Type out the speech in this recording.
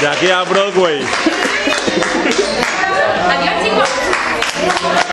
De aquí a Broadway.